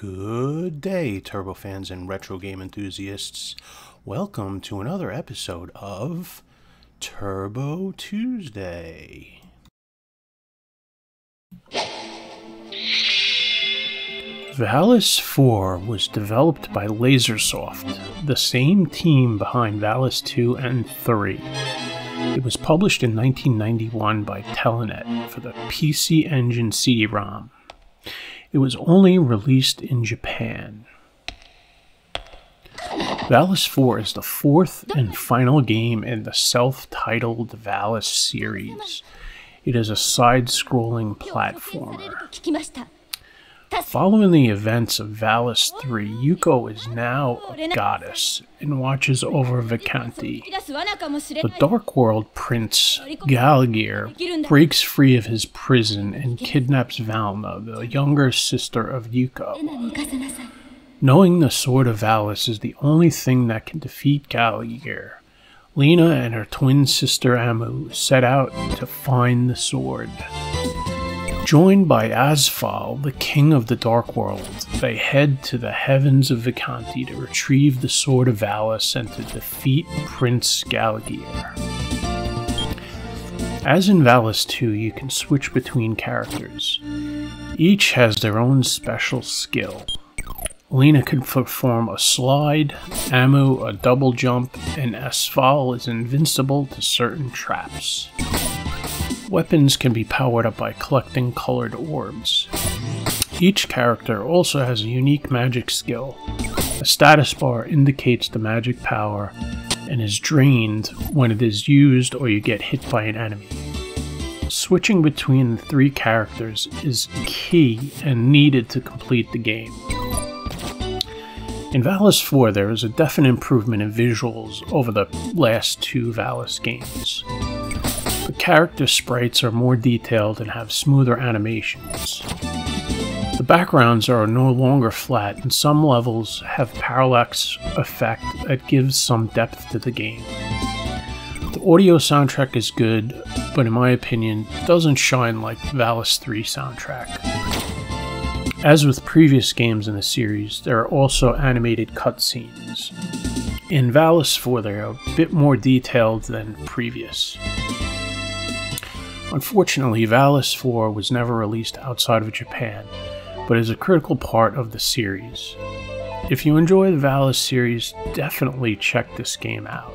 Good day, Turbo fans and retro game enthusiasts. Welcome to another episode of Turbo Tuesday. Valis 4 was developed by Lasersoft, the same team behind Valis 2 and 3. It was published in 1991 by Telenet for the PC Engine CD-ROM. It was only released in Japan. Valis 4 is the fourth and final game in the self-titled Valis series. It is a side-scrolling platformer. Following the events of Valis 3, Yuko is now a goddess and watches over Vecanti. The Dark World Prince, Galgear, breaks free of his prison and kidnaps Valna, the younger sister of Yuko. Knowing the Sword of Valis is the only thing that can defeat Galgear, Lena and her twin sister Amu set out to find the sword. Joined by Asfal, the king of the Dark World, they head to the heavens of Vecanti to retrieve the Sword of Valis and to defeat Prince Galgear. As in Valis 2, you can switch between characters. Each has their own special skill. Lena can perform a slide, Amu a double jump, and Asfal is invincible to certain traps. Weapons can be powered up by collecting colored orbs. Each character also has a unique magic skill. A status bar indicates the magic power and is drained when it is used or you get hit by an enemy. Switching between the three characters is key and needed to complete the game. In Valis 4, there is a definite improvement in visuals over the last two Valis games. The character sprites are more detailed and have smoother animations. The backgrounds are no longer flat and some levels have parallax effect that gives some depth to the game. The audio soundtrack is good, but in my opinion, doesn't shine like Valis 3 soundtrack. As with previous games in the series, there are also animated cutscenes. In Valis 4, they are a bit more detailed than previous. Unfortunately, Valis 4 was never released outside of Japan, but is a critical part of the series. If you enjoy the Valis series, definitely check this game out.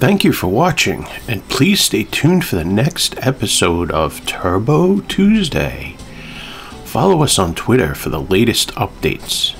Thank you for watching, and please stay tuned for the next episode of Turbo Tuesday. Follow us on Twitter for the latest updates.